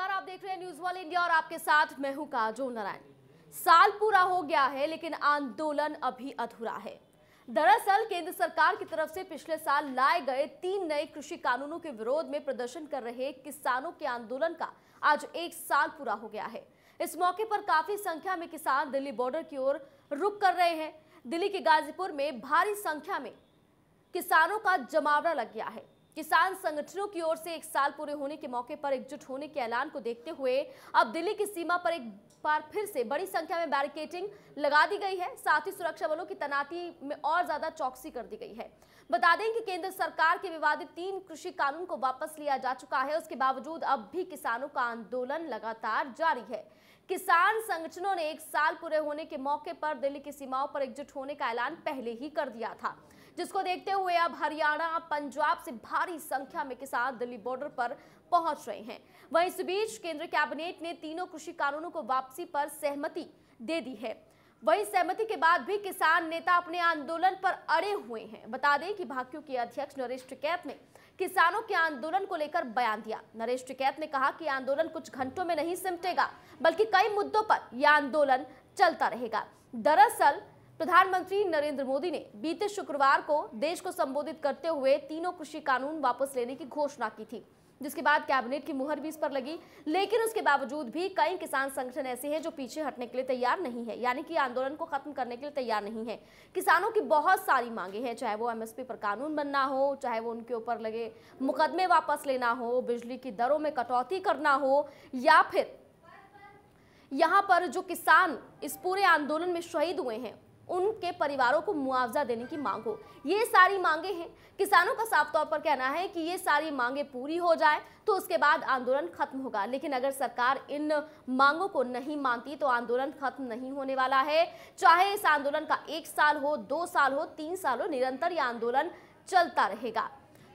नमस्कार, आप देख रहे हैं न्यूज़ वन इंडिया और आपके साथ मैं हूँ काजोल नारायण। साल पूरा हो गया है, लेकिन आंदोलन अभी अधूरा है। दरअसल, केंद्र सरकार की तरफ़ से पिछले साल लाए गए तीन नए कृषि कानूनों के विरोध में प्रदर्शन कर रहे किसानों के आंदोलन का आज एक साल पूरा हो गया है। इस मौके पर काफ़ी संख्या में किसान दिल्ली बॉर्डर की ओर रुक कर रहे हैं। दिल्ली के गाजीपुर में भारी संख्या में किसानों का जमावड़ा लग गया है। किसान संगठनों की ओर से एक साल पूरे होने के मौके पर एकजुट होने के ऐलान को देखते हुए अब दिल्ली की सीमा पर एक बार फिर से बड़ी संख्या में बैरिकेटिंग लगा दी गई है। साथ ही सुरक्षा बलों की तैनाती में और ज़्यादा चौकसी कर दी गई है। बता दें कि केंद्र सरकार के विवादित तीन कृषि कानून को वापस लिया जा चुका है। उसके बावजूद अब भी किसानों का आंदोलन लगातार जारी है। किसान संगठनों ने एक साल पूरे होने के मौके पर दिल्ली की सीमाओं पर एकजुट होने का ऐलान पहले ही कर दिया था। जिसको देखते हुए अब हरियाणा, पंजाब से भारी संख्या में किसान दिल्ली बॉर्डर पर पहुँच रहे हैं। वहीं इस बीच केंद्र कैबिनेट ने तीनों कृषि कानूनों को वापसी पर सहमति दे दी है। वही सहमति के बाद भी किसान नेता अपने आंदोलन पर अड़े हुए हैं। बता दें कि भाकियों के अध्यक्ष नरेश टिकैत ने किसानों के आंदोलन को लेकर बयान दिया। नरेश टिकैत ने कहा कि आंदोलन कुछ घंटों में नहीं सिमटेगा, बल्कि कई मुद्दों पर यह आंदोलन चलता रहेगा। दरअसल प्रधानमंत्री नरेंद्र मोदी ने बीते शुक्रवार को देश को संबोधित करते हुए तीनों कृषि कानून वापस लेने की घोषणा की थी, जिसके बाद कैबिनेट की मुहर भी इस पर लगी। लेकिन उसके बावजूद भी कई किसान संगठन ऐसे हैं जो पीछे हटने के लिए तैयार नहीं है, यानी कि आंदोलन को खत्म करने के लिए तैयार नहीं है। किसानों की बहुत सारी मांगे हैं, चाहे वो एमएसपी पर कानून बनना हो, चाहे वो उनके ऊपर लगे मुकदमे वापस लेना हो, बिजली की दरों में कटौती करना हो, या फिर यहाँ पर जो किसान इस पूरे आंदोलन में शहीद हुए हैं उनके परिवारों को मुआवजा देने की मांग हो। ये सारी मांगे हैं। किसानों का साफ़ तौर पर कहना है कि ये सारी मांगे पूरी हो जाए तो उसके बाद आंदोलन खत्म होगा। लेकिन अगर सरकार इन मांगों को नहीं मानती तो आंदोलन खत्म नहीं होने वाला है। चाहे इस आंदोलन का एक साल हो, दो साल हो, तीन साल हो, निरंतर यह आंदोलन चलता रहेगा।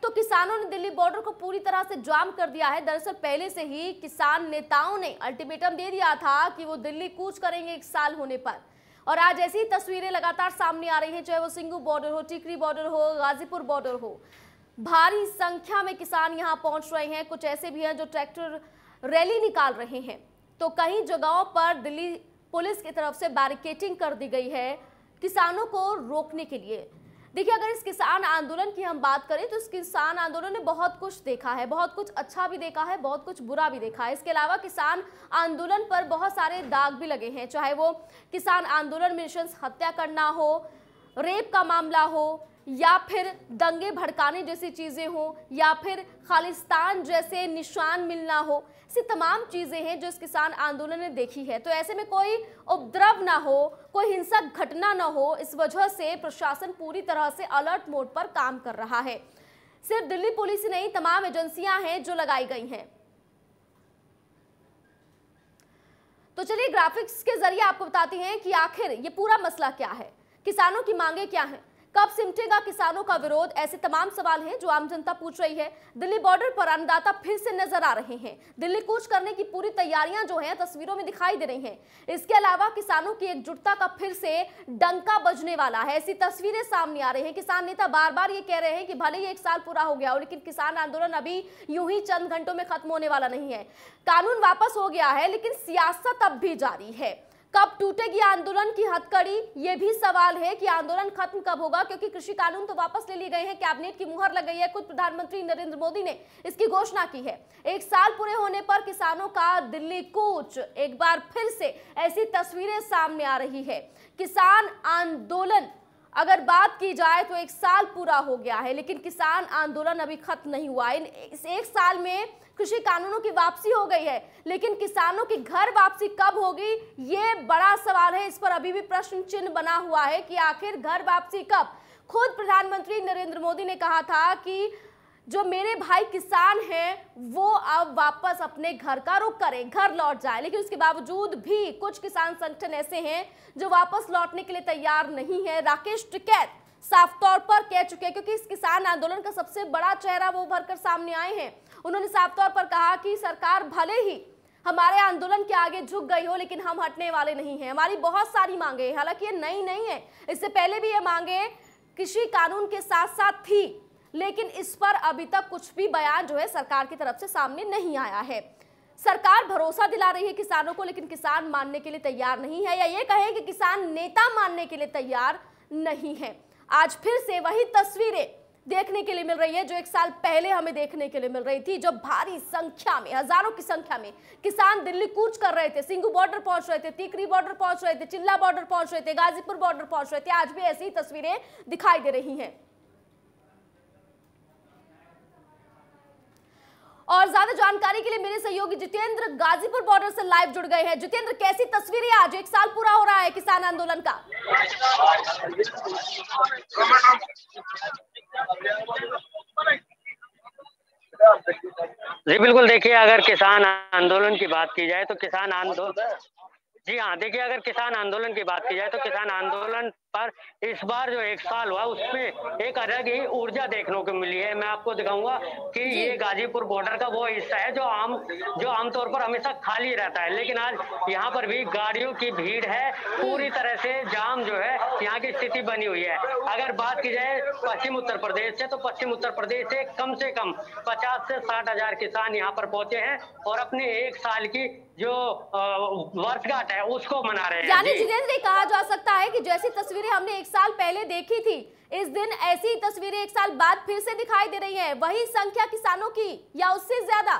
तो किसानों ने दिल्ली बॉर्डर को पूरी तरह से जाम कर दिया है। दरअसल पहले से ही किसान नेताओं ने अल्टीमेटम दे दिया था कि वो दिल्ली कूच करेंगे एक साल होने पर। और आज ऐसी तस्वीरें लगातार सामने आ रही हैं। चाहे वो सिंगू बॉर्डर हो, टिकरी बॉर्डर हो, गाजीपुर बॉर्डर हो। भारी संख्या में किसान यहाँ पहुँच रहे हैं। कुछ ऐसे भी हैं जो ट्रैक्टर रैली निकाल रहे हैं। तो कई जगहों पर दिल्ली पुलिस की तरफ़ से बैरिकेटिंग कर दी गई है किसानों को रोकने के लिए। देखिए, अगर इस किसान आंदोलन की हम बात करें तो इस किसान आंदोलन ने बहुत कुछ देखा है, बहुत कुछ अच्छा भी देखा है, बहुत कुछ बुरा भी देखा है। इसके अलावा किसान आंदोलन पर बहुत सारे दाग भी लगे हैं, चाहे वो किसान आंदोलन में हत्या करना हो, रेप का मामला हो या फिर दंगे भड़काने जैसी चीज़ें हो, या फिर खालिस्तान जैसे निशान मिलना हो, ऐसी तमाम चीज़ें हैं जो इस किसान आंदोलन ने देखी है। तो ऐसे में कोई उपद्रव ना हो, कोई हिंसक घटना ना हो, इस वजह से प्रशासन पूरी तरह से अलर्ट मोड पर काम कर रहा है। सिर्फ़ दिल्ली पुलिस ही नहीं, तमाम एजेंसियाँ हैं जो लगाई गई हैं। तो चलिए ग्राफिक्स के ज़रिए आपको बताती हैं कि आखिर ये पूरा मसला क्या है? किसानों की मांगे क्या हैं? कब सिमटेगा किसानों का विरोध? ऐसे तमाम सवाल हैं जो आम जनता पूछ रही है। दिल्ली बॉर्डर पर अन्नदाता फिर से नज़र आ रहे हैं। दिल्ली कूच करने की पूरी तैयारियाँ जो हैं, तस्वीरों में दिखाई दे रही हैं। इसके अलावा किसानों की एकजुटता का फिर से डंका बजने वाला है। ऐसी तस्वीरें सामने आ रही है। किसान नेता बार बार ये कह रहे हैं कि भले ही एक साल पूरा हो गया हो, लेकिन किसान आंदोलन अभी यूँ ही चंद घंटों में खत्म होने वाला नहीं है। कानून वापस हो गया है, लेकिन सियासत अब भी जारी है। कब टूटेगी आंदोलन की हथकड़ी? ये भी सवाल है कि आंदोलन खत्म कब होगा, क्योंकि कृषि कानून तो वापस ले लिए गए हैं, कैबिनेट की मुहर लग गई है, खुद प्रधानमंत्री नरेंद्र मोदी ने इसकी घोषणा की है। एक साल पूरे होने पर किसानों का दिल्ली कूच एक बार फिर से ऐसी तस्वीरें सामने आ रही है। किसान आंदोलन अगर बात की जाए तो एक साल पूरा हो गया है, लेकिन किसान आंदोलन अभी खत्म नहीं हुआ इन इस एक साल में कृषि कानूनों की वापसी हो गई है, लेकिन किसानों की घर वापसी कब होगी, ये बड़ा सवाल है। इस पर अभी भी प्रश्न चिन्ह बना हुआ है कि आखिर घर वापसी कब? खुद प्रधानमंत्री नरेंद्र मोदी ने कहा था कि जो मेरे भाई किसान हैं, वो अब वापस अपने घर का रुख करें, घर लौट जाए। लेकिन उसके बावजूद भी कुछ किसान संगठन ऐसे हैं जो वापस लौटने के लिए तैयार नहीं है। राकेश टिकैत साफ़ तौर पर कह चुके हैं, क्योंकि इस किसान आंदोलन का सबसे बड़ा चेहरा वो भरकर सामने आए हैं। उन्होंने साफ़ तौर पर कहा कि सरकार भले ही हमारे आंदोलन के आगे झुक गई हो, लेकिन हम हटने वाले नहीं हैं। हमारी बहुत सारी मांगे हालाँकि ये नई नहीं है। इससे पहले भी ये मांगे कृषि कानून के साथ साथ थी। लेकिन इस पर अभी तक कुछ भी बयान जो है सरकार की तरफ़ से सामने नहीं आया है। सरकार भरोसा दिला रही है किसानों को, लेकिन किसान मानने के लिए तैयार नहीं है या ये कहें कि किसान नेता मानने के लिए तैयार नहीं है। आज फिर से वही तस्वीरें देखने के लिए मिल रही है जो एक साल पहले हमें देखने के लिए मिल रही थी जब भारी संख्या में, हज़ारों की संख्या में किसान दिल्ली कूच कर रहे थे। सिंगू बॉर्डर पहुँच रहे थे टीकरी बॉर्डर पहुँच रहे थे, चिल्ला बॉर्डर पहुँच रहे थे, गाजीपुर बॉर्डर पहुँच रहे थे। आज भी ऐसी तस्वीरें दिखाई दे रही हैं। और ज़्यादा जानकारी के लिए मेरे सहयोगी जितेंद्र गाजीपुर बॉर्डर से लाइव जुड़ गए हैं। जितेंद्र, कैसी तस्वीरें आज? एक साल पूरा हो रहा है किसान आंदोलन का। जी, बिल्कुल देखिए, अगर किसान आंदोलन की बात की जाए तो किसान आंदोलन जी हाँ देखिए, अगर किसान आंदोलन की बात की जाए तो किसान आंदोलन पर इस बार जो एक साल हुआ उसमें एक अलग ही ऊर्जा देखने को मिली है। मैं आपको दिखाऊँगा कि ये गाजीपुर बॉर्डर का वो हिस्सा है जो आम जो आमतौर पर हमेशा खाली रहता है। लेकिन आज यहाँ पर भी गाड़ियों की भीड़ है। पूरी तरह से जाम जो है यहाँ की स्थिति बनी हुई है। अगर बात की जाए पश्चिम उत्तर प्रदेश से तो पश्चिम उत्तर प्रदेश से कम से कम पचास से साठ हज़ार किसान यहाँ पर पहुँचे हैं और अपने एक साल की जो वर्षगांठ है उसको मना रहे हैं। यानी जितेंद्र कहा जा सकता है कि जैसी तस्वीरें हमने एक साल पहले देखी थी। इस दिन ऐसी तस्वीरें एक साल बाद फिर से दिखाई दे रही हैं। वही संख्या किसानों की, या उससे ज़्यादा?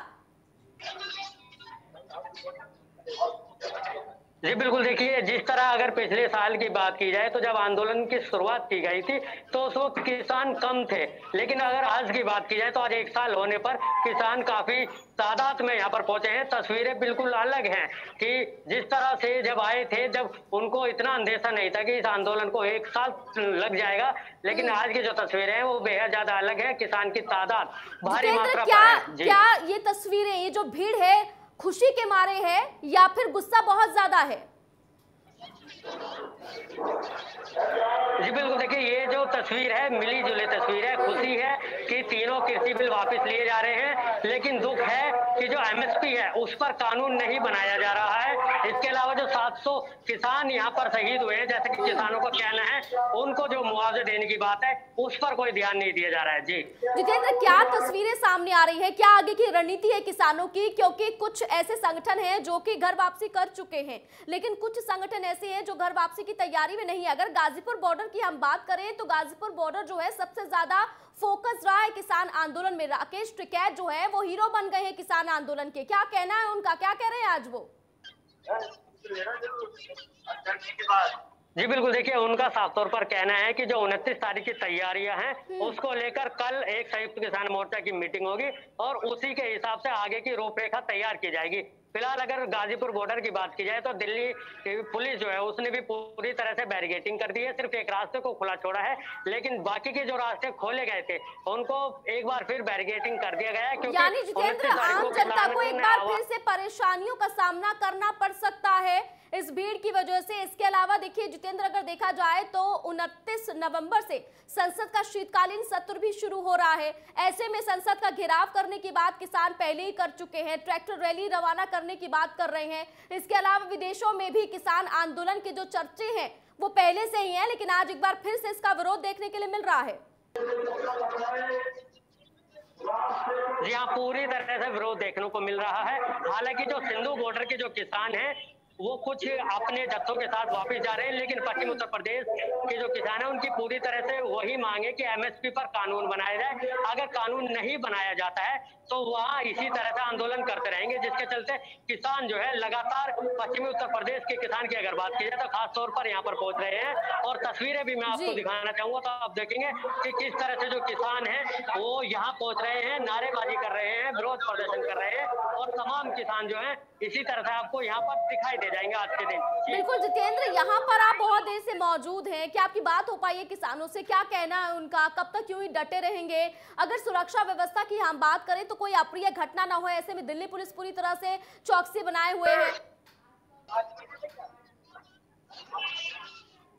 जी बिल्कुल देखिए जिस तरह अगर पिछले साल की बात की जाए तो जब आंदोलन की शुरुआत की गई थी तो उस वक्त किसान कम थे। लेकिन अगर आज की बात की जाए तो आज एक साल होने पर किसान काफ़ी तादाद में यहाँ पर पहुँचे हैं। तस्वीरें बिल्कुल अलग हैं कि जिस तरह से जब आए थे जब उनको इतना अंदेशा नहीं था कि इस आंदोलन को एक साल लग जाएगा लेकिन आज की जो तस्वीरें हैं वो बेहद ज़्यादा अलग है। किसान की तादाद भारी मात्रा क्या, क्या ये तस्वीरें ये जो भीड़ है खुशी के मारे है या फिर गुस्सा बहुत ज़्यादा है? जी, बिल्कुल। देखिए, ये जो तस्वीर है, मिली जुली तस्वीर है, खुशी है कि तीनों कृषि बिल वापस लिए जा रहे हैं, लेकिन दुख है कि जो एमएसपी है, उस पर कानून नहीं बनाया जा रहा है। इसके अलावा जो 700 किसान यहाँ पर शहीद हुए हैं, जैसे कि किसानों का कहना है, उनको जो मुआवजे देने की बात है, उस पर कोई ध्यान नहीं दिया जा रहा है। जी। जितेंद्र, क्या तस्वीरें सामने आ रही है? क्या आगे की रणनीति है किसानों की? क्योंकि कुछ ऐसे संगठन है जो की घर वापसी कर चुके हैं, लेकिन कुछ संगठन ऐसे है जो घर वापसी की तैयारी में नहीं है। अगर गाजीपुर बॉर्डर की हम बात करें तो गाजीपुर बॉर्डर जो है सबसे ज़्यादा फोकस रहा है किसान आंदोलन में। राकेश टिकैत जो है वो हीरो बन गए हैं किसान आंदोलन के। क्या कहना है उनका? क्या कह रहे हैं आज वो? जी बिल्कुल। देखिए उनका साफ़ तौर पर कहना है कि जो उनतीस तारीख की तैयारियाँ हैं हम्म। उसको लेकर कल एक संयुक्त किसान मोर्चा की मीटिंग होगी और उसी के हिसाब से आगे की रूपरेखा तैयार की जाएगी। फ़िलहाल अगर गाजीपुर बॉर्डर की बात की जाए तो दिल्ली पुलिस जो है उसने भी पूरी तरह से बैरिगेटिंग कर दी है। सिर्फ़ एक रास्ते को खुला छोड़ा है लेकिन बाकी के जो रास्ते खोले गए थे उनको एक बार फिर बैरिगेटिंग कर दिया गया है क्योंकि यानी जितेंद्र आम जनता को एक बार फिर से परेशानियों का सामना करना पड़ सकता है इस भीड़ की वजह से। इसके अलावा देखिए जितेंद्र अगर देखा जाए तो 29 नवंबर से संसद का शीतकालीन सत्र भी शुरू हो रहा है। ऐसे में संसद का घेराव करने की बात किसान पहले ही कर चुके हैं। ट्रैक्टर रैली रवाना करने की बात कर रहे हैं। इसके अलावा विदेशों में भी किसान आंदोलन के जो चर्चे हैं, वो पहले से ही हैं, लेकिन आज एक बार फिर से इसका विरोध देखने के लिए मिल रहा है। जी हाँ पूरी तरह से विरोध देखने को मिल रहा है। हालाँकि जो सिंधु बॉर्डर के जो किसान हैं वो कुछ अपने जत्थों के साथ वापस जा रहे हैं लेकिन पश्चिम उत्तर प्रदेश के जो किसान है उनकी पूरी तरह से वही मांगे कि एमएसपी पर कानून बनाया जाए। अगर कानून नहीं बनाया जाता है तो वहाँ इसी तरह से आंदोलन करते रहेंगे जिसके चलते किसान जो है लगातार पश्चिमी उत्तर प्रदेश के किसान की अगर बात की जाए तो खास तौर पर यहाँ पर पहुँच रहे हैं। और तस्वीरें भी मैं आपको दिखाना चाहूँगा तो आप देखेंगे कि किस तरह से जो किसान है वो यहाँ पहुँच रहे हैं नारेबाजी कर रहे हैं विरोध प्रदर्शन कर रहे हैं और तमाम किसान जो है इसी तरह से आपको यहाँ पर दिखाई दे जाएँगे आज के दिन। बिल्कुल जितेंद्र यहाँ पर आप बहुत देर से मौजूद हैं। क्या आपकी बात हो पाई है किसानों से? क्या कहना है उनका? कब तक क्यों ही डटे रहेंगे? अगर सुरक्षा व्यवस्था की हम बात करें तो कोई अप्रिय घटना ना हो ऐसे में दिल्ली पुलिस पूरी तरह से चौकसी बनाए हुए है।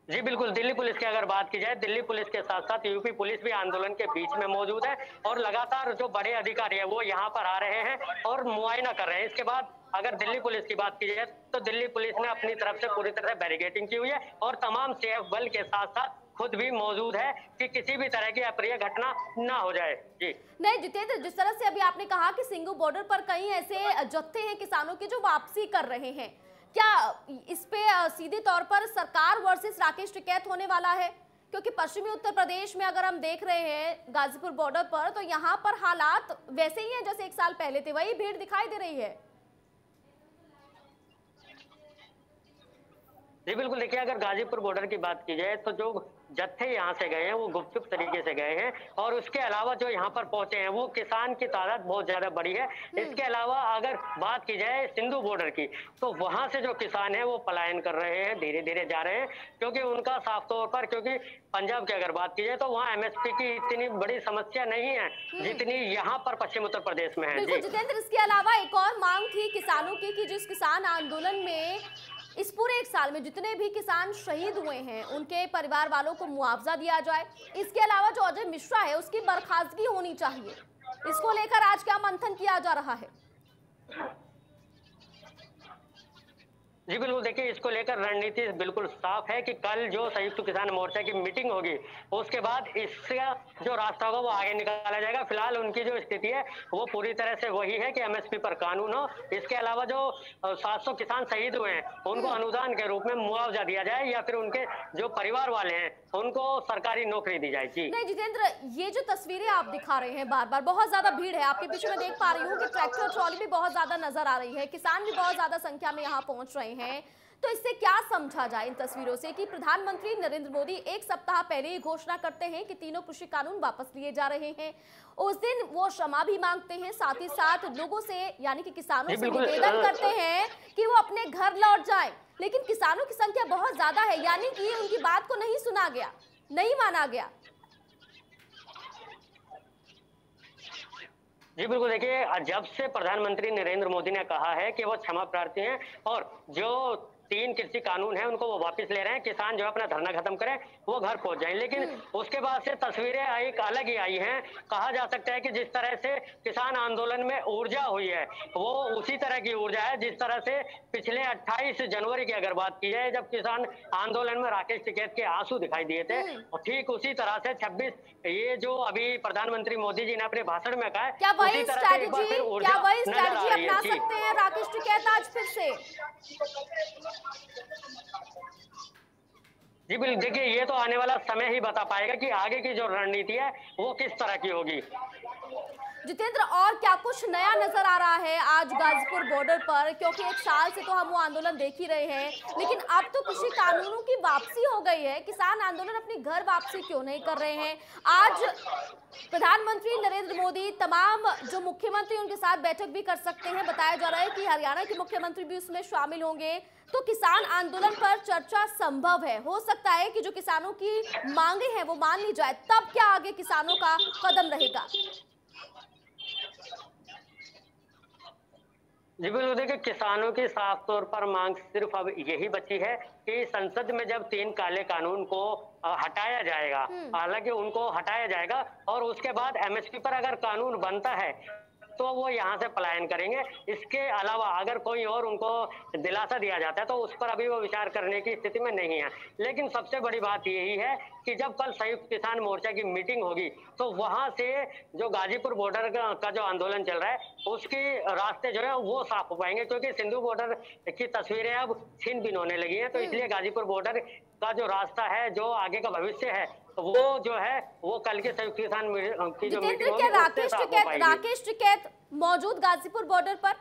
जी बिल्कुल दिल्ली पुलिस की अगर बात की जाए दिल्ली पुलिस के साथ साथ यूपी पुलिस भी आंदोलन के बीच में मौजूद है और लगातार जो बड़े अधिकारी है वो यहाँ पर आ रहे हैं और मुआयना कर रहे हैं। इसके बाद अगर दिल्ली पुलिस की बात की जाए तो दिल्ली पुलिस ने अपनी तरफ़ से पूरी तरह बैरिगेटिंग की हुई है और तमाम सेफ़ बल के साथ साथ खुद भी मौजूद है कि किसी भी तरह की अप्रिय घटना ना हो जाए। जी। नहीं, जितेंद्र, जिस तरह से अभी आपने कहा कि सिंगू बॉर्डर पर कई ऐसे जत्थे हैं किसानों की जो वापसी कर रहे हैं, क्या इस पे सीधे तौर पर सरकार वर्सेस राकेश टिकैत होने वाला है? क्योंकि पश्चिमी उत्तर प्रदेश में अगर हम देख रहे हैं गाजीपुर बॉर्डर पर तो यहाँ पर हालात वैसे ही हैं जैसे एक साल पहले थे, वही भीड़ दिखाई दे रही है। जी बिल्कुल देखिए अगर गाजीपुर बॉर्डर की बात की जाए तो जो जत्थे यहाँ से गए हैं वो गुपचुप तरीके से गए हैं और उसके अलावा जो यहाँ पर पहुँचे हैं वो किसान की तादाद बहुत ज़्यादा बड़ी है हम्म। इसके अलावा अगर बात की जाए सिंधु बॉर्डर की तो वहाँ से जो किसान है वो पलायन कर रहे हैं धीरे धीरे जा रहे हैं क्योंकि उनका साफ़ तौर पर क्योंकि पंजाब की अगर बात की जाए तो वहाँ एमएसपी की इतनी बड़ी समस्या नहीं है हम्म। जितनी यहाँ पर पश्चिम उत्तर प्रदेश में है जितेंद्र इसके अलावा एक और मांग थी किसानों की कि जिस किसान आंदोलन में इस पूरे एक साल में जितने भी किसान शहीद हुए हैं, उनके परिवार वालों को मुआवजा दिया जाए। इसके अलावा जो अजय मिश्रा है, उसकी बर्खास्तगी होनी चाहिए। इसको लेकर आज क्या मंथन किया जा रहा है? जी, बिल्कुल, देखिए, इसको लेकर रणनीति बिल्कुल साफ़ है कि कल जो संयुक्त किसान मोर्चा की मीटिंग होगी, उसके बाद इसका जो रास्ता होगा, वो आगे निकाला जाएगा। फ़िलहाल उनकी जो स्थिति है, वो पूरी तरह से वही है कि एमएसपी पर कानून हो। इसके अलावा जो 700 किसान शहीद हुए हैं, उनको अनुदान के रूप में मुआवजा दिया जाए या फिर उनके जो परिवार वाले हैं उनको सरकारी नौकरी दी जाए जी नहीं जितेंद्र ये जो तस्वीरें आप दिखा रहे हैं बार बार बहुत ज़्यादा भीड़ है। आपके पीछे में देख पा रही हूँ कि ट्रैक्टर ट्रॉली भी बहुत ज़्यादा नज़र आ रही है। किसान भी बहुत ज़्यादा संख्या में यहाँ पहुँच रहे हैं। तो इससे क्या समझा जाए इन तस्वीरों से कि प्रधानमंत्री नरेंद्र मोदी एक सप्ताह पहले ही घोषणा करते हैं कि तीनों कृषि कानून वापस लिए जा रहे हैं। उस दिन वो क्षमा भी मांगते हैं साथ ही साथ लोगों से यानी कि किसानों से निवेदन करते हैं कि वो अपने घर लौट जाए। लेकिन किसानों की संख्या बहुत ज़्यादा है, यानी कि उनकी बात को नहीं सुना गया, नहीं माना गया। जी, बिल्कुल देखिए, जब से प्रधानमंत्री नरेंद्र मोदी ने कहा है कि वो क्षमा प्रार्थी हैं और जो तीन कृषि कानून है उनको वो वापस ले रहे हैं किसान जो अपना धरना खत्म करें वो घर पहुँच जाए। लेकिन हम्म। उसके बाद से तस्वीरें एक अलग ही आई हैं। कहा जा सकता है कि जिस तरह से किसान आंदोलन में ऊर्जा हुई है वो उसी तरह की ऊर्जा है जिस तरह से पिछले 28 जनवरी की अगर बात की जाए जब किसान आंदोलन में राकेश टिकैत के आँसू दिखाई दिए थे हम्म। ठीक उसी तरह से छब्बीस ये जो अभी प्रधानमंत्री मोदी जी ने अपने भाषण में कहा क्या वही स्ट्रैटेजी क्या वही स्ट्रैटेजी अपना सकते हैं राकेश टिकैत आज फिर से? जी, बिल्कुल। देखिए, ये तो आने वाला समय ही बता पाएगा कि आगे की जो रणनीति है, वो किस तरह की होगी। जितेंद्र, और क्या कुछ नया नज़र आ रहा है आज गाजीपुर बॉर्डर पर? क्योंकि एक साल से तो हम वो आंदोलन देख ही रहे हैं, लेकिन अब तो कृषि कानूनों की वापसी हो गई है। किसान आंदोलन अपनी घर वापसी क्यों नहीं कर रहे हैं? आज प्रधानमंत्री नरेंद्र मोदी, तमाम जो मुख्यमंत्री उनके साथ बैठक भी कर सकते हैं। बताया जा रहा है कि हरियाणा के मुख्यमंत्री भी उसमें शामिल होंगे। तो किसान आंदोलन पर चर्चा संभव है। हो सकता है कि जो किसानों की मांगे हैं, वो मान ली जाए। तब क्या आगे किसानों का कदम रहेगा? जी बिल्कुल देखिए किसानों की साफ़ तौर पर मांग सिर्फ़ अब यही बची है कि संसद में जब तीन काले कानून को हटाया जाएगा हम्म। हालाँकि उनको हटाया जाएगा और उसके बाद एमएसपी पर अगर कानून बनता है तो वो यहाँ से पलायन करेंगे। इसके अलावा अगर कोई और उनको दिलासा दिया जाता है तो उस पर अभी वो विचार करने की स्थिति में नहीं है। लेकिन सबसे बड़ी बात यही है कि जब कल संयुक्त किसान मोर्चा की मीटिंग होगी तो वहाँ से जो गाजीपुर बॉर्डर का जो आंदोलन चल रहा है उसके रास्ते जो है वो साफ़ हो पाएँगे क्योंकि सिंधु बॉर्डर की तस्वीरें अब छिन भिन होने लगी है। तो हम्म। इसलिए गाजीपुर बॉर्डर का जो रास्ता है जो आगे का भविष्य है वो जो है वो कल के संयुक्त किसान की जो मीटिंग होगी राकेश टिकैत राकेश टिकैत मौजूद गाजीपुर बॉर्डर पर?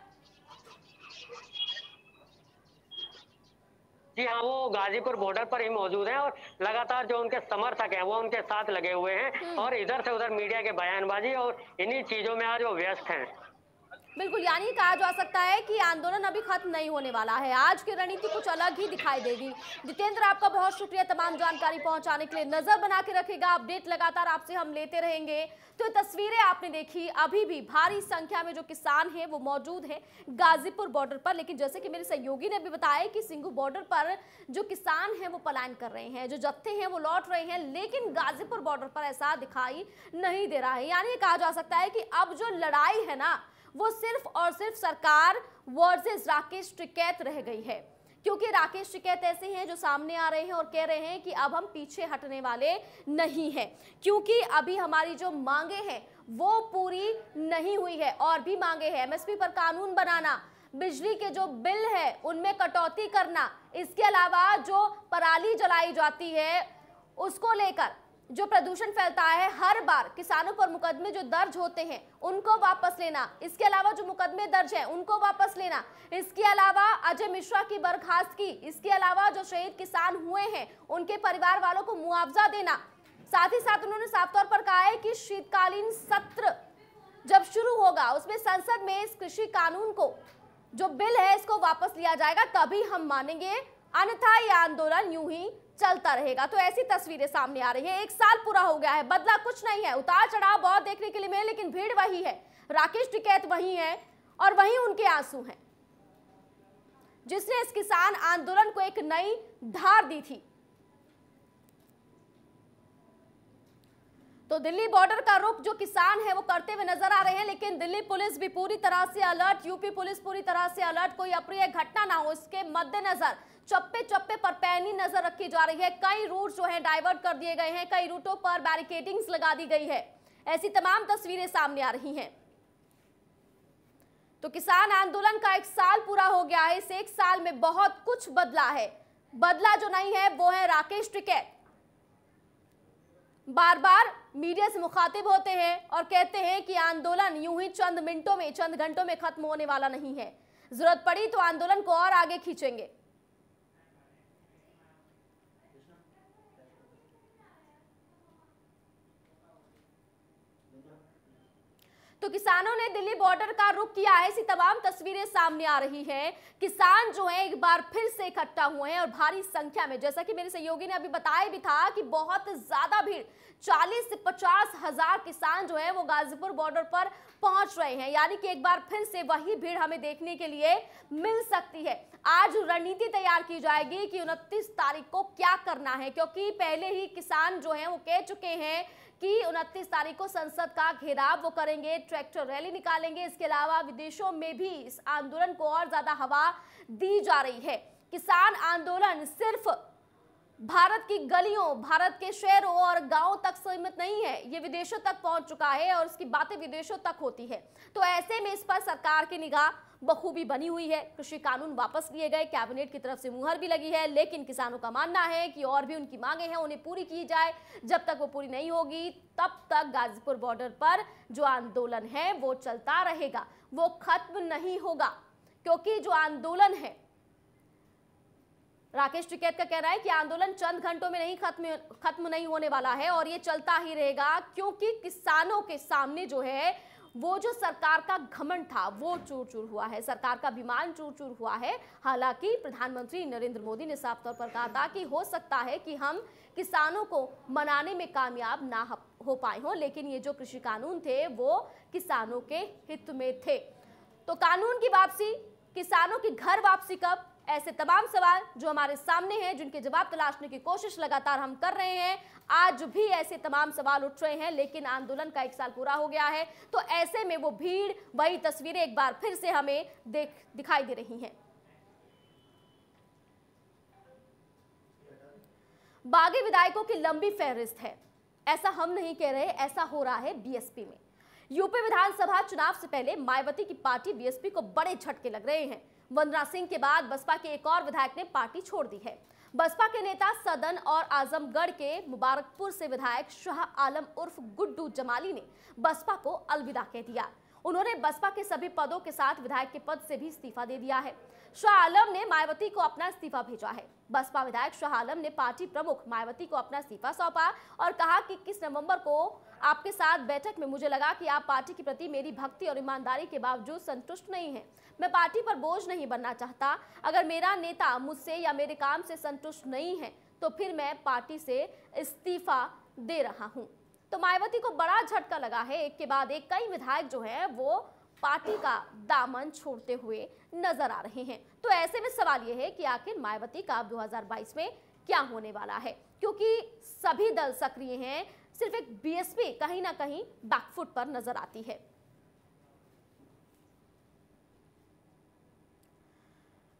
जी हाँ वो गाजीपुर बॉर्डर पर ही मौजूद हैं और लगातार जो उनके समर्थक हैं वो उनके साथ लगे हुए हैं हम्म। और इधर से उधर मीडिया के बयानबाजी और इन्हीं चीज़ों में आज वो व्यस्त हैं। बिल्कुल, यानी कहा जा सकता है कि आंदोलन अभी खत्म नहीं होने वाला है। आज की रणनीति कुछ अलग ही दिखाई देगी। जितेंद्र, आपका बहुत शुक्रिया तमाम जानकारी पहुँचाने के लिए। नज़र बना के रखेगा अपडेट लगातार आपसे हम लेते रहेंगे। तो तस्वीरें आपने देखी, अभी भी भारी संख्या में जो किसान हैं, वो मौजूद हैं गाजीपुर बॉर्डर पर। लेकिन जैसे कि मेरे सहयोगी ने भी बताया कि सिंगू बॉर्डर पर जो किसान हैं, वो पलायन कर रहे हैं। जो जत्थे हैं, वो लौट रहे हैं, लेकिन गाजीपुर बॉर्डर पर ऐसा दिखाई नहीं दे रहा है। यानी कहा जा सकता है कि अब जो लड़ाई है ना वो सिर्फ़ और सिर्फ़ सरकार वर्सेस राकेश टिकैत रह गई है। क्योंकि राकेश टिकैत ऐसे हैं जो सामने आ रहे हैं और कह रहे हैं कि अब हम पीछे हटने वाले नहीं हैं। क्योंकि अभी हमारी जो मांगे हैं, वो पूरी नहीं हुई है और भी मांगे हैं। एमएसपी पर कानून बनाना, बिजली के जो बिल है, उनमें कटौती करना, इसके अलावा जो पराली जलाई जाती है, उसको लेकर जो प्रदूषण फैलता है, हर बार किसानों पर मुकदमे जो दर्ज होते हैं, उनको वापस लेना। इसके अलावा जो मुकदमे दर्ज हैं, उनको वापस लेना। इसके अलावा अजय मिश्रा की बर्खास्तगी इसके अलावा जो शहीद किसान हुए हैं, उनके परिवार वालों को मुआवजा देना। साथ ही साथ उन्होंने साफ़ तौर पर कहा है कि शीतकालीन सत्र जब शुरू होगा, उसमें संसद में इस कृषि कानून को, जो बिल है, इसको वापस लिया जाएगा, तभी हम मानेंगे। अन्यथा यह आंदोलन यूँ ही चलता रहेगा। तो ऐसी तस्वीरें सामने आ रही है। एक साल पूरा हो गया है। बदला कुछ नहीं है। उतार चढ़ाव बहुत देखने के लिए मिले, लेकिन भीड़ वही है। राकेश टिकैत वही है और वही उनके आँसू हैं। जिसने इस किसान आंदोलन को एक नई धार दी थी। तो दिल्ली बॉर्डर का रुख जो किसान है, वो करते हुए नज़र आ रहे हैं, लेकिन दिल्ली पुलिस भी पूरी तरह से अलर्ट, यूपी पुलिस पूरी तरह से अलर्ट। कोई अप्रिय घटना ना हो, इसके मद्देनजर चप्पे चप्पे पर पैनी नज़र रखी जा रही है। कई रूट जो है डाइवर्ट कर दिए गए हैं। कई रूटों पर बैरिकेडिंग्स लगा दी गई है। ऐसी तमाम तस्वीरें सामने आ रही हैं। तो किसान आंदोलन का एक साल पूरा हो गया है। इस एक साल में बहुत कुछ बदला है। बदला जो नहीं है, वो है राकेश टिकैत। बार बार मीडिया से मुखातिब होते हैं और कहते हैं कि आंदोलन यूँ ही चंद मिनटों में, चंद घंटों में खत्म होने वाला नहीं है। ज़रूरत पड़ी तो आंदोलन को और आगे खींचेंगे। तो किसानों ने दिल्ली बॉर्डर का रुख किया है। ऐसी तमाम तस्वीरें सामने आ रही हैं। किसान जो हैं, एक बार फिर से इकट्ठा हुए हैं और भारी संख्या में, जैसा कि मेरे सहयोगी ने अभी बताया भी था कि बहुत ज़्यादा भीड़ 40 से पचास हज़ार किसान जो है, वो गाजीपुर बॉर्डर पर पहुँच रहे हैं। यानी कि एक बार फिर से वही भीड़ हमें देखने के लिए मिल सकती है। आज रणनीति तैयार की जाएगी कि उनतीस तारीख को क्या करना है, क्योंकि पहले ही किसान जो है वो कह चुके हैं कि उनतीस तारीख को संसद का घेराव वो करेंगे, ट्रैक्टर रैली निकालेंगे। इसके अलावा विदेशों में भी इस आंदोलन को और ज़्यादा हवा दी जा रही है। किसान आंदोलन सिर्फ़ भारत की गलियों, भारत के शहरों और गाँवों तक सीमित नहीं है। ये विदेशों तक पहुँच चुका है और उसकी बातें विदेशों तक होती है। तो ऐसे में इस पर सरकार की निगाह बखूबी बनी हुई है। कृषि कानून वापस लिए गए। कैबिनेट की तरफ़ से मुहर भी लगी है। लेकिन किसानों का मानना है कि और भी उनकी मांगे हैं, उन्हें पूरी की जाए। जब तक वो पूरी नहीं होगी, तब तक गाजीपुर बॉर्डर पर जो आंदोलन है, वो चलता रहेगा। वो खत्म नहीं होगा, क्योंकि जो आंदोलन है राकेश टिकैत का कहना है कि आंदोलन चंद घंटों में नहीं खत्म खत्म नहीं होने वाला है और ये चलता ही रहेगा, क्योंकि किसानों के सामने जो है, वो जो सरकार का घमंड था, वो चूर चूर हुआ है। सरकार का विमान चूर चूर हुआ है। हालाँकि प्रधानमंत्री नरेंद्र मोदी ने साफ़ तौर पर कहा था कि हो सकता है कि हम किसानों को मनाने में कामयाब ना हो पाए हों, लेकिन ये जो कृषि कानून थे, वो किसानों के हित में थे। तो कानून की वापसी, किसानों की घर वापसी कब? ऐसे तमाम सवाल जो हमारे सामने हैं, जिनके जवाब तलाशने की कोशिश लगातार हम कर रहे हैं, आज भी ऐसे तमाम सवाल उठ रहे हैं, लेकिन आंदोलन का एक साल पूरा हो गया है तो ऐसे में वो भीड़, वही तस्वीरें एक बार फिर से हमें देख, दिखाई दे रही हैं। बागी विधायकों की लंबी फहरिस्त है। ऐसा हम नहीं कह रहे, ऐसा हो रहा है बीएसपी में। यूपी विधानसभा चुनाव से पहले मायावती की पार्टी बीएसपी को बड़े झटके लग रहे हैं। वंदना सिंह के बाद बसपा के एक और विधायक ने पार्टी छोड़ दी है। बसपा के नेता सदन और आजमगढ़ के मुबारकपुर से विधायक शाह आलम उर्फ़ गुड्डू जमाली ने बसपा को अलविदा कह दिया। उन्होंने बसपा के सभी पदों के साथ विधायक के पद से भी इस्तीफा दे दिया है। शाह आलम ने मायावती को अपना इस्तीफा भेजा है। बसपा विधायक शाह आलम ने पार्टी प्रमुख मायावती को अपना इस्तीफा सौंपा और कहा कि किस नवंबर को आपके साथ बैठक में मुझे लगा कि आप पार्टी के प्रति मेरी भक्ति और ईमानदारी के बावजूद संतुष्ट नहीं हैं। मैं पार्टी पर बोझ नहीं बनना चाहता। अगर मेरा नेता मुझसे या मेरे काम से संतुष्ट नहीं है तो फिर मैं पार्टी से इस्तीफा दे रहा हूँ। तो मायावती को बड़ा झटका लगा है। एक के बाद एक कई विधायक जो है, वो पार्टी का दामन छोड़ते हुए नज़र आ रहे हैं। तो ऐसे में सवाल यह है कि आखिर मायावती का अब 2022 में क्या होने वाला है? क्योंकि सभी दल सक्रिय हैं सिर्फ़ एक बीएसपी कहीं ना कहीं बैकफुट पर नज़र आती है।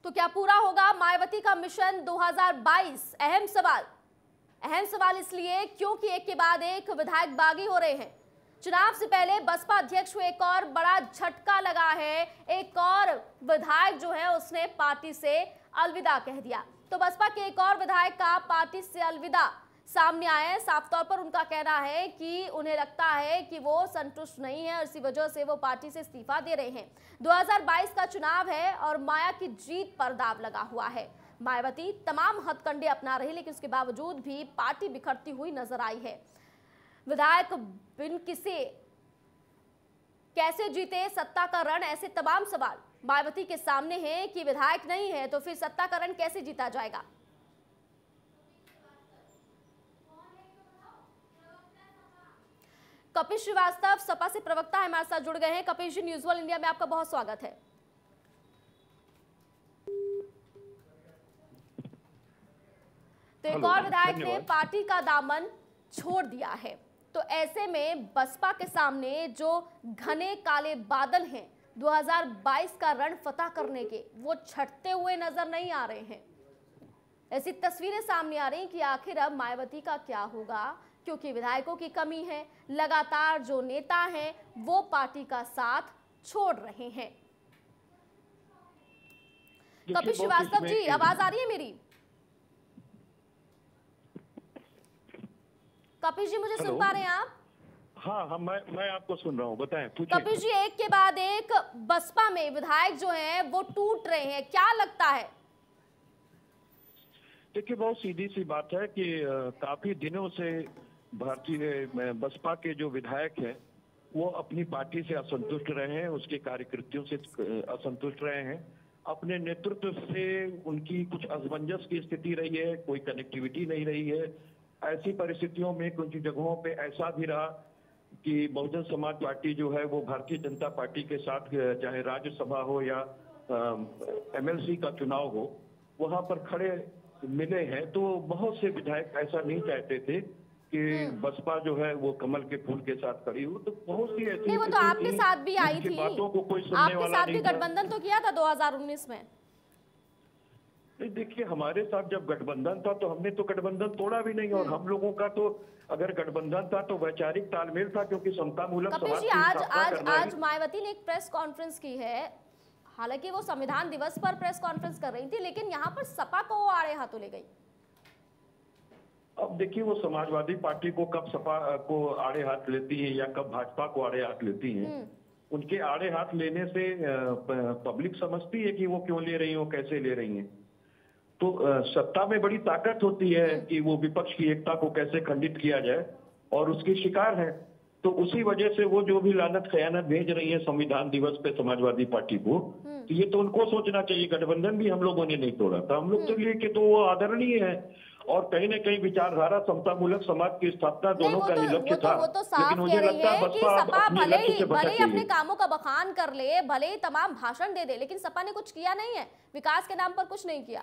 तो क्या पूरा होगा मायावती का मिशन 2022 अहम सवाल। अहम सवाल इसलिए क्योंकि एक के बाद एक विधायक बागी हो रहे हैं। चुनाव से पहले बसपा अध्यक्ष को एक और बड़ा झटका लगा है। एक और विधायक जो है उसने पार्टी से अलविदा कह दिया। तो बसपा के एक और विधायक का पार्टी से अलविदा सामने आया है। साफ़ तौर पर उनका कहना है कि उन्हें लगता है कि वो संतुष्ट नहीं है और इसी वजह से वो पार्टी से इस्तीफा दे रहे हैं। 2022 का चुनाव है और माया की जीत पर दाव लगा हुआ है। मायावती तमाम हथकंडे अपना रही, लेकिन उसके बावजूद भी पार्टी बिखरती हुई नज़र आई है। विधायक बिन किसे, कैसे जीते, सत्ता का रण, ऐसे तमाम सवाल मायावती के सामने हैं कि विधायक नहीं है तो फिर सत्ता का रण कैसे जीता जाएगा? कपिल श्रीवास्तव सपा से प्रवक्ता है हमारे साथ जुड़ गए हैं। Kapil Zee news world India में आपका बहुत स्वागत है। तो एक और विधायक ने पार्टी का दामन छोड़ दिया है। तो ऐसे में बसपा के सामने जो घने काले बादल हैं 2022 का रण फतह करने के वो छटते हुए नज़र नहीं आ रहे हैं। ऐसी तस्वीरें सामने आ रही हैं कि आखिर अब मायावती का क्या होगा? क्योंकि विधायकों की कमी है लगातार जो नेता हैं वो पार्टी का साथ छोड़ रहे हैं। कपिल श्रीवास्तव जी आवाज़ आ रही है मेरी? कपिल जी मुझे सुन पा रहे हैं आप? हाँ हाँ मैं मैं आपको सुन रहा हूँ बताएँ कपिल जी एक के बाद एक बसपा में विधायक जो हैं वो टूट रहे हैं क्या लगता है? देखिए बहुत सीधी सी बात है कि काफ़ी दिनों से भारतीय बसपा के जो विधायक हैं, वो अपनी पार्टी से असंतुष्ट रहे हैं, उसके कार्यकृतियों से असंतुष्ट रहे हैं। अपने नेतृत्व से उनकी कुछ असमंजस की स्थिति रही है, कोई कनेक्टिविटी नहीं रही है। ऐसी परिस्थितियों में कुछ जगहों पे ऐसा भी रहा कि बहुजन समाज पार्टी जो है, वो भारतीय जनता पार्टी के साथ चाहे राज्यसभा हो या एमएलसी का चुनाव हो, वहाँ पर खड़े मिले हैं। तो बहुत से विधायक ऐसा नहीं चाहते थे कि बसपा जो है वो कमल के फूल के साथ खड़ी हो तो बहुत सी ऐसी नहीं वो तो आपके साथ भी आई थी। बातों को कोई सुनने आपके वाला साथ भी गठबंधन तो किया था 2019 में? नहीं देखिए हमारे साथ जब गठबंधन था तो हमने तो गठबंधन तोड़ा भी नहीं और हम लोगों का तो अगर गठबंधन था तो वैचारिक तालमेल था क्योंकि समतामूलक कपिल जी आज आज आज मायावती ने एक प्रेस कॉन्फ्रेंस की है। हालाँकि वो संविधान दिवस पर प्रेस कॉन्फ्रेंस कर रही थी लेकिन यहाँ पर सपा को वो आड़े हाथों ले गई। अब देखिए वो समाजवादी पार्टी को कब सपा को आड़े हाथ लेती है या कब भाजपा को आड़े हाथ लेती है उनके आड़े हाथ लेने से पब्लिक समझती है कि वो क्यों ले रही हो कैसे ले रही है। तो सत्ता में बड़ी ताकत होती है कि वो विपक्ष की एकता को कैसे खंडित किया जाए और उसकी शिकार है। तो उसी वजह से वो जो भी लानत खयानत भेज रही है संविधान दिवस पे समाजवादी पार्टी को तो ये तो उनको सोचना चाहिए गठबंधन भी हम लोगों ने नहीं तोड़ा था। हम लोग तो लिए कि तो वो आदरणीय है। और कहीं ना कहीं विचारधारा समतामूलक समाज की स्थापना दोनों का तो ही लक्ष्य तो था। वो तो लेकिन कह मुझे रही लगता है सपा भले ही भले ही अपने कामों का बखान कर ले भले ही तमाम भाषण दे दे लेकिन सपा ने कुछ किया नहीं है। विकास के नाम पर कुछ नहीं किया।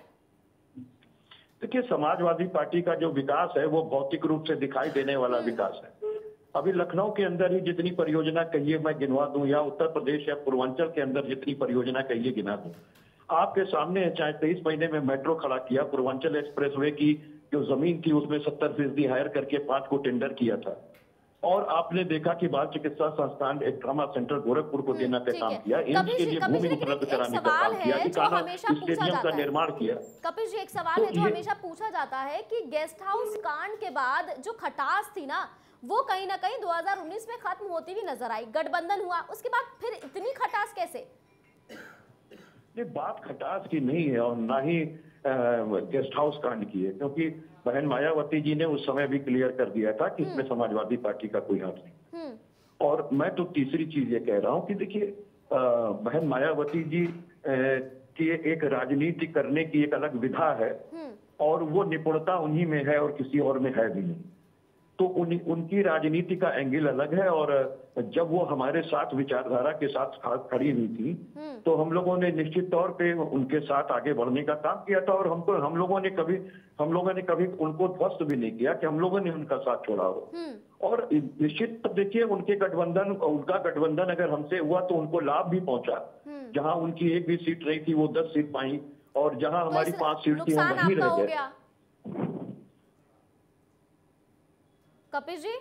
देखिए समाजवादी पार्टी का जो विकास है वो भौतिक रूप से दिखाई देने वाला विकास है। अभी लखनऊ के अंदर ही जितनी परियोजना कहिए मैं गिनवा दूँ या उत्तर प्रदेश या पूर्वांचल के अंदर जितनी परियोजना कहिए गिना दूँ। आपके सामने है, चाहे तेईस महीने में मेट्रो खड़ा किया पूर्वांचल एक्सप्रेसवे की जो ज़मीन थी उसमें सत्तर फ़ीसदी हायर करके पाँच को टेंडर किया था। और आपने देखा कि बाल चिकित्सा संस्थान एक ट्रामा सेंटर गोरखपुर को देने का काम किया। एम्स के लिए भूमि उपलब्ध कराने का काम किया है पूछा स्टेडियम का निर्माण किया। कपिल जी एक सवाल है तो जो हमेशा पूछा जाता है कि गेस्ट हाउस कांड के बाद जो खटास थी ना वो कहीं ना कहीं 2019 में खत्म होती हुई नज़र आई। गठबंधन हुआ। उसके बाद फिर इतनी खटास कैसे? ये बात खटास की नहीं है और ना ही गेस्ट हाउस कांड की है क्योंकि बहन मायावती जी ने उस समय भी क्लियर कर दिया था कि इसमें समाजवादी पार्टी का कोई हाथ नहीं। हम्म। और मैं तो तीसरी चीज़ ये कह रहा हूँ कि देखिए बहन मायावती जी की एक राजनीति करने की एक अलग विधा है हम्म। और वो निपुणता उन्हीं में है और किसी और में है भी नहीं। तो उन, उनकी राजनीति का एंगल अलग है और जब वो हमारे साथ विचारधारा के साथ खड़ी हुई थी हम्म। तो हम लोगों ने निश्चित तौर पे उनके साथ आगे बढ़ने का काम किया था और हमको हम लोगों ने कभी हम लोगों ने कभी उनको ध्वस्त भी नहीं किया कि हम लोगों ने उनका साथ छोड़ा हो। हम्म। और निश्चित देखिए उनके गठबंधन उनका गठबंधन अगर हमसे हुआ तो उनको लाभ भी पहुँचा। हम्म। जहाँ उनकी एक भी सीट रही थी वो दस सीट पाई और जहाँ तो हमारी पाँच सीट थी हम वहीं रह गए। कपिल जी?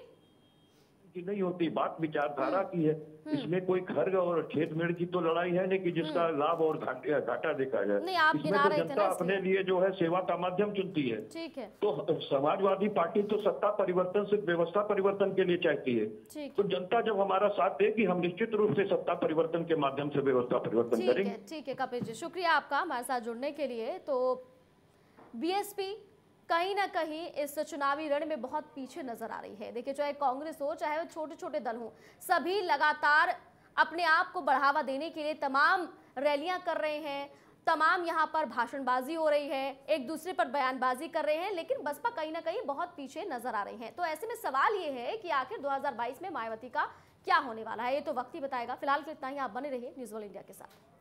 की नहीं होती बात विचारधारा हम्म। की है। इसमें कोई घर और खेत मेड़ की तो लड़ाई है नहीं कि जिसका लाभ और घाटा देखा जाए। हम्म। नहीं, आप इसमें तो जनता अपने लिए जो है सेवा का माध्यम चुनती है। ठीक है। तो समाजवादी पार्टी तो सत्ता परिवर्तन से व्यवस्था परिवर्तन के लिए चाहती है। तो जनता जब हमारा साथ देगी हम निश्चित रूप से सत्ता परिवर्तन के माध्यम से व्यवस्था परिवर्तन करेंगे। ठीक है कपिल जी शुक्रिया आपका हमारे साथ जुड़ने के लिए। तो बीएसपी कहीं ना कहीं इस चुनावी रण में बहुत पीछे नज़र आ रही है। देखिए, चाहे कांग्रेस हो, चाहे वो छोटे छोटे दल हो, सभी लगातार अपने आप को बढ़ावा देने के लिए तमाम रैलियाँ कर रहे हैं, तमाम यहाँ पर भाषणबाजी हो रही है, एक दूसरे पर बयानबाजी कर रहे हैं, लेकिन बसपा कहीं ना कहीं बहुत पीछे नज़र आ रही है। तो ऐसे में सवाल ये है कि आखिर 2022 में मायावती का क्या होने वाला है? ये तो वक्त ही बताएगा। फ़िलहाल के इतना ही, आप बने रहिए न्यूज़ वर्ल्ड इंडिया के साथ।